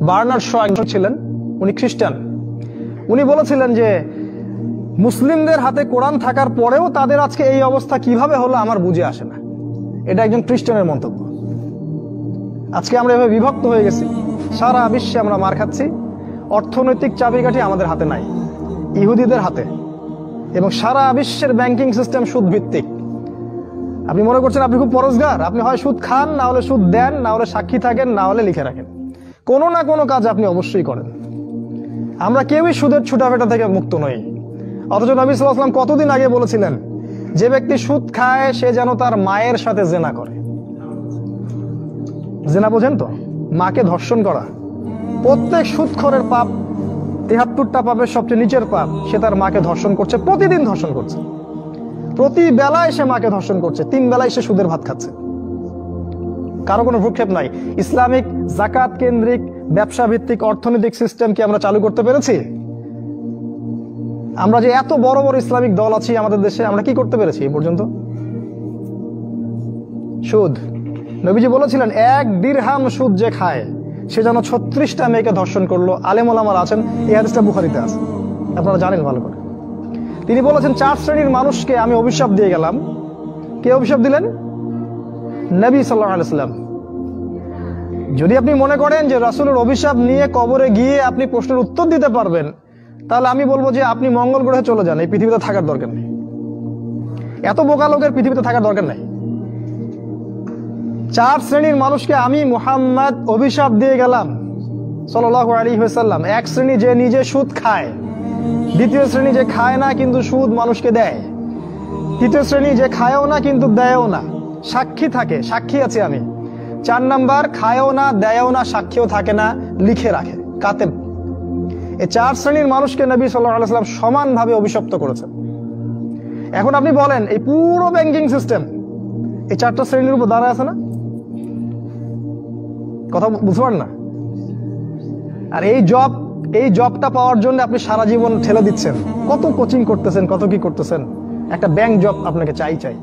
Bernard Shaw একজন ছিলেন, উনি খ্রিস্টান। উনি বলেছিলেন যে, মুসলিমদের হাতে কোরআন থাকার পরেও তাদের আজকে এই অবস্থা কীভাবে হলো আমার বুঝে আসে না। এটা একজন খ্রিস্টানের মন্তব্য। আজকে আমরা এভাবে বিভক্ত হয়ে গেছি। সারা বিশ্বে আমরা মার খাচ্ছি। অর্থনৈতিক চাবিকাঠি আমাদের হাতে নাই, ইহুদিদের হাতে। এবং সারা বিশ্বের ব্যাংকিং সিস্টেম সুদ ভিত্তিক আপনি মনে করছেন আপনি খুব পরোজগার আপনি হয় সুদ খান, না হলে সুদ দেন, না হলে সাক্ষী থাকেন, না হলে লিখে রাখেন। কোনো না কোনো কাজ আপনি অবশ্যই করেন। আমরা কেউই সুদের ছুটাফেটা থেকে মুক্ত নই। অথচ নবী সাল্লাম কতদিন আগে বলেছিলেন, যে ব্যক্তি সুদ খায়, সে যেন তার মায়ের সাথে জেনা করে। জেনা বোঝেন তো? মাকে ধর্ষণ করা। প্রত্যেক সুদখরের পাপ, তেহাত্তরটা পাপের সবচেয়ে নিচের পাপ, সে তার মাকে ধর্ষণ করছে, প্রতিদিন ধর্ষণ করছে। প্রতি বেলায় সে মাকে ধর্ষণ করছে। তিন বেলায় সে সুদের ভাত খাচ্ছে। কারও কোনো ভ্রুক্ষেপ নাই। ইসলামিক, জাকাত কেন্দ্রিক ব্যবসা ভিত্তিক অর্থনৈতিক সিস্টেম কি আমরা চালু করতে পেরেছি? আমরা যে এত বড় বড় ইসলামিক দল আছি আমাদের দেশে, আমরা কি করতে পেরেছি এই পর্যন্ত? সুদ। নবীজি বলেছিলেন, এক দিরহাম সুদ যে খায়, সে যেন ছত্রিশটা মেয়েকে ধর্ষণ করল। আলেমুল আমার আছেন, এই হাদিসটা বুখারিতে আছে। আপনারা জানেন ভালো করে। তিনি বলেছেন, চার শ্রেণির মানুষকে আমি অভিশাপ দিয়ে গেলাম। কে অভিশাপ দিলেন? নবী সাল্লাহ যদি আপনি মনে করেন যে রাসুলের অভিশাপ নিয়ে কবরে গিয়ে আপনি প্রশ্নের উত্তর দিতে পারবেন, তাহলে আমি বলব যে আপনি মঙ্গল গ্রহে চলে যান, এই পৃথিবীতে থাকার দরকার নেই। এত বোকা লোকের পৃথিবীতে থাকার দরকার নেই। চার শ্রেণির মানুষকে আমি মুহাম্মদ অভিশাপ দিয়ে গেলাম সাল্লাহ আলী সাল্লাম এক শ্রেণি যে নিজে সুদ খায় দ্বিতীয় শ্রেণি যে খায় না, কিন্তু সুদ মানুষকে দেয়। তৃতীয় শ্রেণি যে খায়ও না, কিন্তু দেয়ও না। সাক্ষী থাকে, সাক্ষী আছে আমি। চার নাম্বার, খায়ও না, দেয়ও না, সাক্ষীও থাকে না, লিখে রাখে কাতেব এই চার শ্রেণির মানুষকে নবী সাল্লাহ আলাইসাল্লাম সমানভাবে অভিশপ্ত করেছেন। এখন আপনি বলেন, এই পুরো ব্যাংকিং সিস্টেম, এই চারটা শ্রেণির উপর দাঁড়ায় আছে না? কথা বুঝতে পারেন না? আর এই জব এই জবটা পাওয়ার জন্য আপনি সারা জীবন ঠেলে দিচ্ছেন। কত কোচিং করতেছেন, কত কি করতেছেন? একটা ব্যাংক জব আপনাকে চাই চাই।